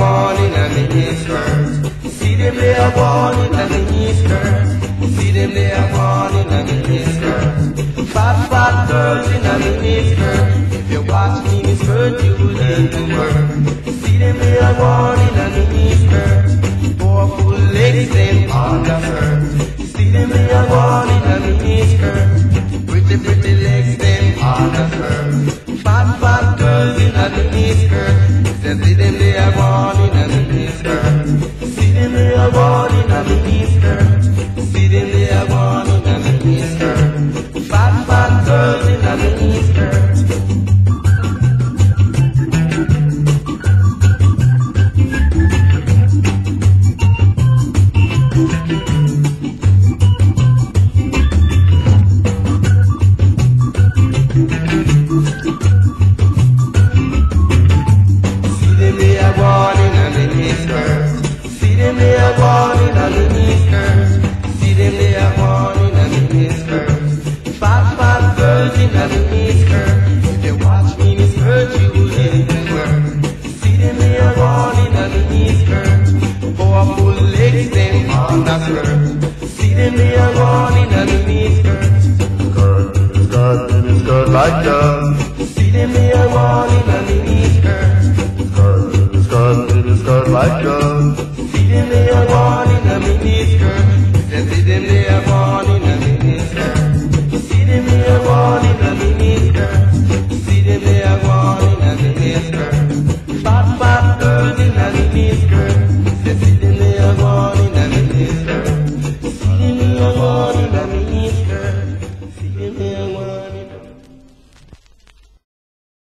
a in a mini skirt. See them they a one in a mini skirt. See them they a one in a mini skirt. Fat fat girls in a mini skirt. If you watch mini skirt, you learn to work. See them they a one in a mini girls in a mini skirt. earth. full legs, them on the skirt. See them, they are gone in a mini skirt. Skirt, skirt, mini skirt like that. See them, they are gone in a mini skirt. Skirt, skirt, mini skirt like that. See them, they are gone in a mini skirt.